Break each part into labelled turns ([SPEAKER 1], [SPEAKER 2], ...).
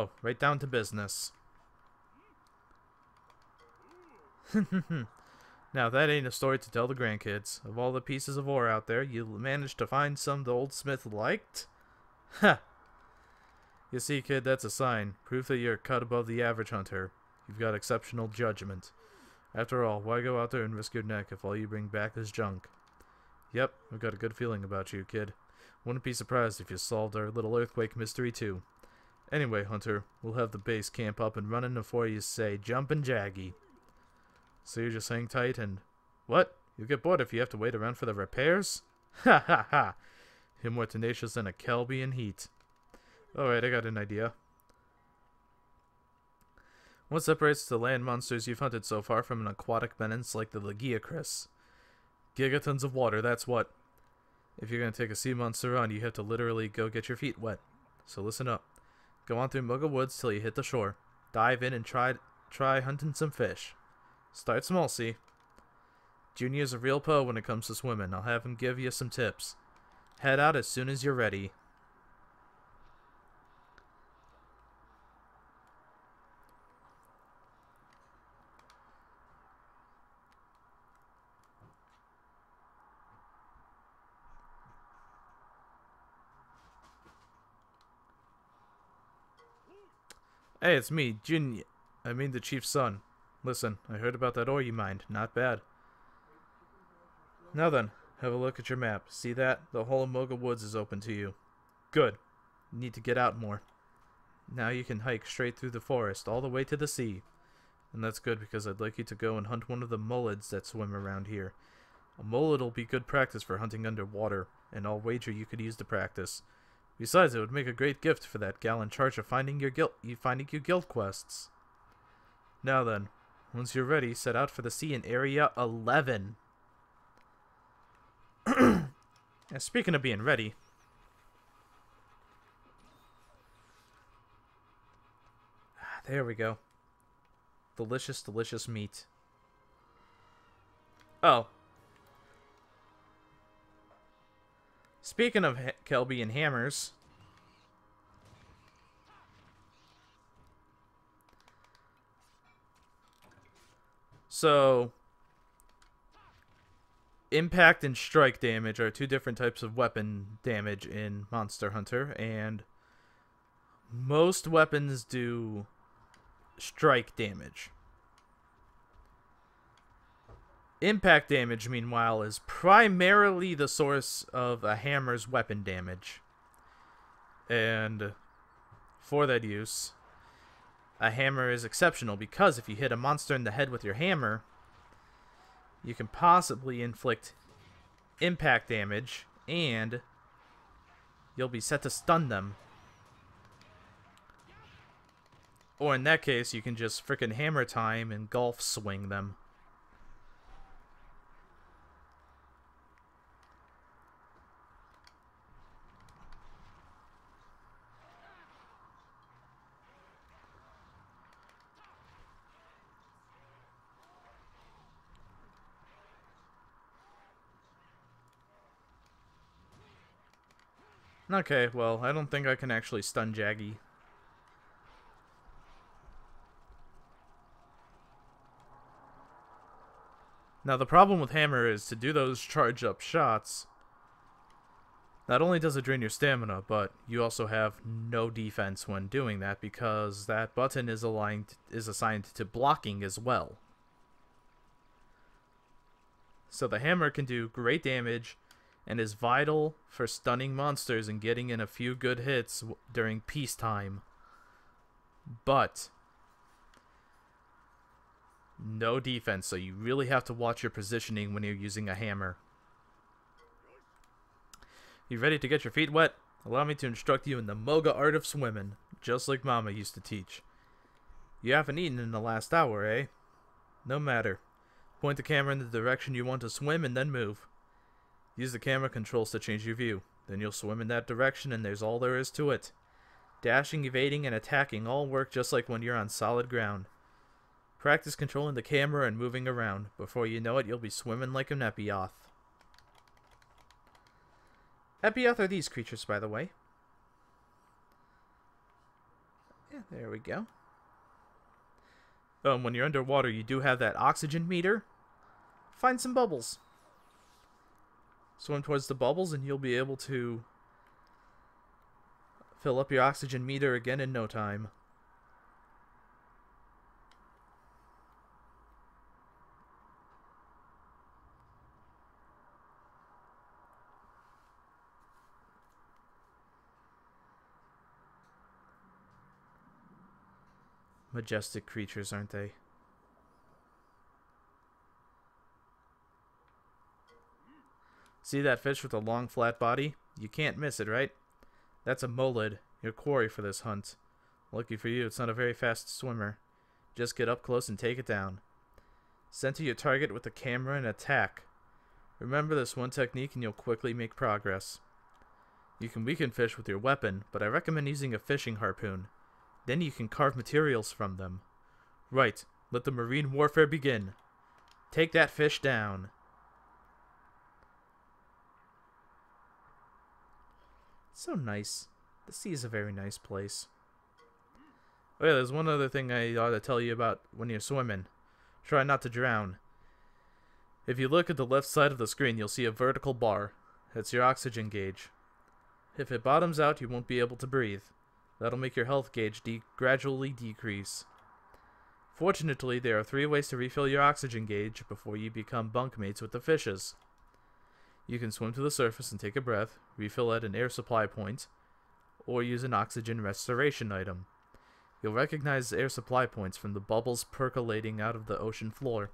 [SPEAKER 1] Oh, right down to business. now, that ain't a story to tell the grandkids. Of all the pieces of ore out there, you managed to find some the old smith liked? Ha! You see, kid, that's a sign. Proof that you're cut above the average hunter. You've got exceptional judgment. After all, why go out there and risk your neck if all you bring back is junk? Yep, I've got a good feeling about you, kid. Wouldn't be surprised if you solved our little earthquake mystery, too. Anyway, Hunter, we'll have the base camp up and running before you say jumpin' Jaggi. So you're just hang tight and... What? You'll get bored if you have to wait around for the repairs? Ha ha ha! You're more tenacious than a Kelbi in heat. Alright, I got an idea. What separates the land monsters you've hunted so far from an aquatic menace like the Lagiacrus? Gigatons of water, that's what. If you're gonna take a sea monster on, you have to literally go get your feet wet. So listen up. Go on through Moga Woods till you hit the shore. Dive in and try try hunting some fish. Start small, see? Junior's a real pro when it comes to swimming. I'll have him give you some tips. Head out as soon as you're ready. Hey, it's me, Junior. I mean the chief's son. Listen, I heard about that ore you mined. Not bad. Now then, have a look at your map. See that? The whole Moga Woods is open to you. Good. Need to get out more. Now you can hike straight through the forest, all the way to the sea. And that's good because I'd like you to go and hunt one of the mullids that swim around here. A mullet'll be good practice for hunting underwater, and I'll wager you could use the practice. Besides, it would make a great gift for that gal in charge of finding your guild, finding your guild quests. Now then, once you're ready, set out for the sea in Area 11. speaking of being ready, there we go. Delicious, delicious meat. Oh. Speaking of Kelbi and hammers, So, impact and strike damage are two different types of weapon damage in Monster Hunter, and most weapons do strike damage. Impact damage, meanwhile, is primarily the source of a hammer's weapon damage. And for that use, a hammer is exceptional because if you hit a monster in the head with your hammer, you can possibly inflict impact damage and you'll be set to stun them. Or in that case, you can just frickin' hammer time and golf swing them. Okay, well, I don't think I can actually stun Jaggi. Now the problem with Hammer is to do those charge up shots, not only does it drain your stamina, but you also have no defense when doing that because that button is aligned is assigned to blocking as well. So the hammer can do great damage and is vital for stunning monsters and getting in a few good hits during peacetime. But no defense, so you really have to watch your positioning when you're using a hammer. You ready to get your feet wet? Allow me to instruct you in the Moga art of swimming, just like Mama used to teach. You haven't eaten in the last hour, eh? No matter. Point the camera in the direction you want to swim and then move. Use the camera controls to change your view. Then you'll swim in that direction and there's all there is to it. Dashing, evading, and attacking all work just like when you're on solid ground. Practice controlling the camera and moving around. Before you know it, you'll be swimming like an Epioth. Epioth are these creatures, by the way. Yeah, there we go. Um, when you're underwater, you do have that oxygen meter. Find some bubbles. Swim towards the bubbles, and you'll be able to fill up your oxygen meter again in no time. Majestic creatures, aren't they? See that fish with a long flat body? You can't miss it, right? That's a molid, your quarry for this hunt. Lucky for you, it's not a very fast swimmer. Just get up close and take it down. Center your target with the camera and attack. Remember this one technique and you'll quickly make progress. You can weaken fish with your weapon, but I recommend using a fishing harpoon. Then you can carve materials from them. Right, let the marine warfare begin. Take that fish down. So nice. The sea is a very nice place. Oh yeah, there's one other thing I ought to tell you about when you're swimming. Try not to drown. If you look at the left side of the screen, you'll see a vertical bar. That's your oxygen gauge. If it bottoms out, you won't be able to breathe. That'll make your health gauge de gradually decrease. Fortunately, there are three ways to refill your oxygen gauge before you become bunkmates with the fishes. You can swim to the surface and take a breath, refill at an air supply point, or use an oxygen restoration item. You'll recognize air supply points from the bubbles percolating out of the ocean floor.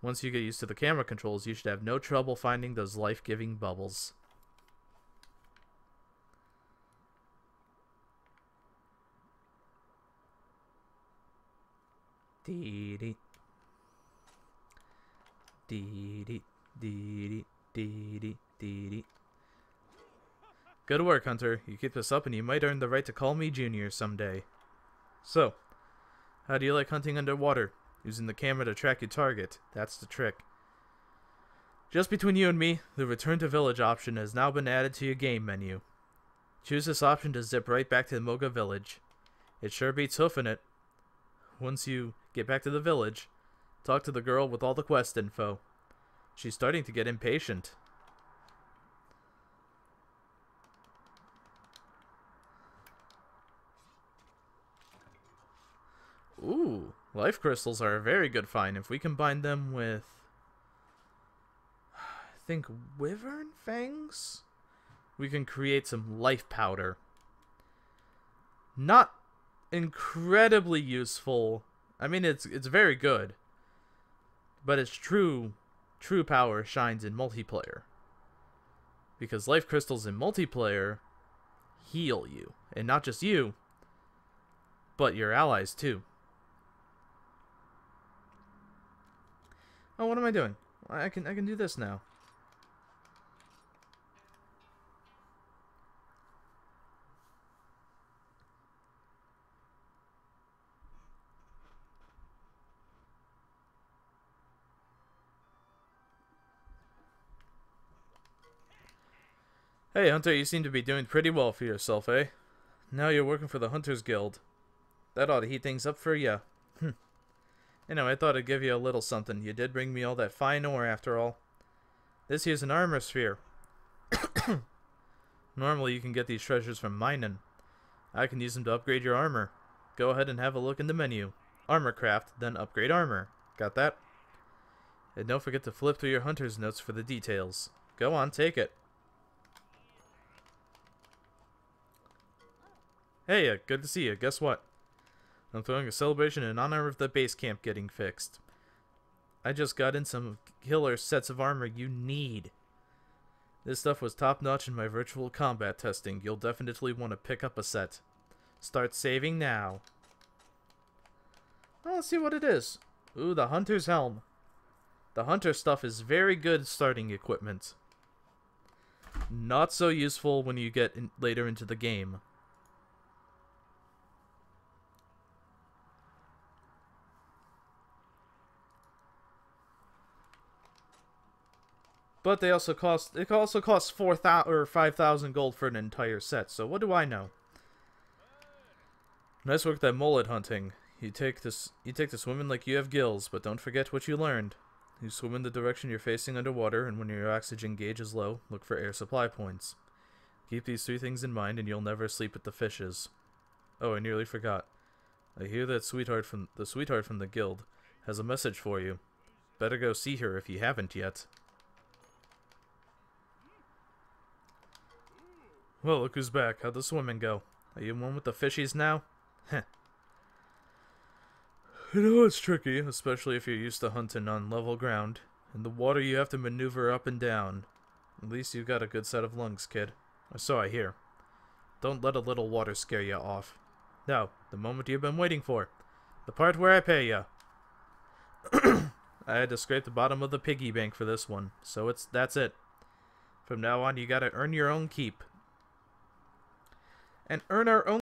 [SPEAKER 1] Once you get used to the camera controls, you should have no trouble finding those life-giving bubbles. Dee dee. Dee dee. Dee dee. Dee dee. Dee dee. Good work, Hunter. You keep this up and you might earn the right to call me Junior someday. So, how do you like hunting underwater? Using the camera to track your target. That's the trick. Just between you and me, the Return to Village option has now been added to your game menu. Choose this option to zip right back to the Moga Village. It sure beats hoofing it. Once you get back to the village, talk to the girl with all the quest info. She's starting to get impatient. Ooh, life crystals are a very good find if we combine them with I think wyvern fangs we can create some life powder. Not incredibly useful. I mean it's it's very good. But its true true power shines in multiplayer. Because life crystals in multiplayer heal you, and not just you, but your allies too. Oh, what am I doing? I can I can do this now. Hey, Hunter, you seem to be doing pretty well for yourself, eh? Now you're working for the Hunters Guild. That ought to heat things up for you. Hm. Anyway, I thought I'd give you a little something. You did bring me all that fine ore, after all. This here's an armor sphere. Normally, you can get these treasures from mining. I can use them to upgrade your armor. Go ahead and have a look in the menu. Armor craft, then upgrade armor. Got that? And don't forget to flip through your hunter's notes for the details. Go on, take it. Hey, uh, good to see you. Guess what? I'm throwing a celebration in honor of the base camp getting fixed. I just got in some killer sets of armor you need. This stuff was top notch in my virtual combat testing. You'll definitely want to pick up a set. Start saving now. Oh, let's see what it is. Ooh, the Hunter's Helm. The Hunter stuff is very good starting equipment. Not so useful when you get in later into the game. But they also cost it also costs four thousand or five thousand gold for an entire set. So what do I know? Nice work that mullet hunting. You take this you take to swimming like you have gills, but don't forget what you learned. You swim in the direction you're facing underwater, and when your oxygen gauge is low, look for air supply points. Keep these three things in mind, and you'll never sleep with the fishes. Oh, I nearly forgot. I hear that sweetheart from the sweetheart from the guild has a message for you. Better go see her if you haven't yet. Well, look who's back. How'd the swimming go? Are you one with the fishies now? Heh. I know it's tricky, especially if you're used to hunting on level ground. In the water, you have to maneuver up and down. At least you've got a good set of lungs, kid. Or so I hear. Don't let a little water scare you off. Now, the moment you've been waiting for. The part where I pay you. I had to scrape the bottom of the piggy bank for this one, so it's that's it. From now on, you gotta earn your own keep. And earn our own